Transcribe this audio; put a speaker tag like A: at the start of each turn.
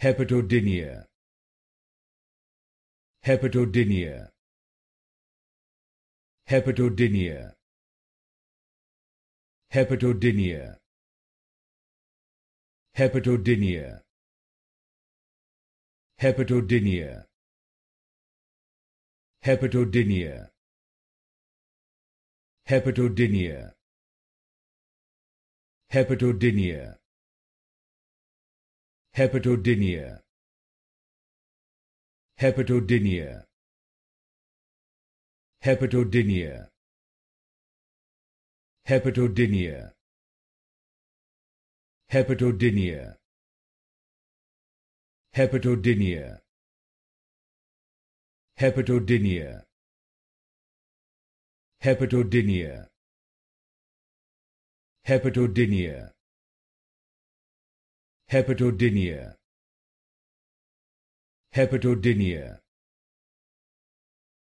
A: hepatodynia hepatodynia hepatodynia hepatodynia hepatodynia hepatodynia hepatodynia hepatodynia hepatodynia hepatodynia hepatodynia hepatodynia hepatodynia hepatodynia hepatodynia hepatodynia hepatodynia hepatodynia Hepatodynia. Hepatodynia.